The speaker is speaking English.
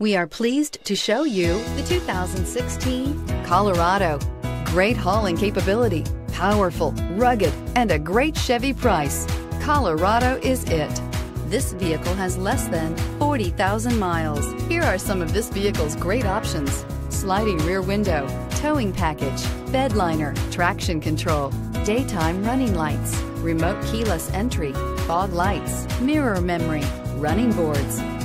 We are pleased to show you the 2016 Colorado. Great hauling capability, powerful, rugged, and a great Chevy price. Colorado is it. This vehicle has less than 40,000 miles. Here are some of this vehicle's great options. Sliding rear window, towing package, bed liner, traction control, daytime running lights, remote keyless entry, fog lights, mirror memory, running boards,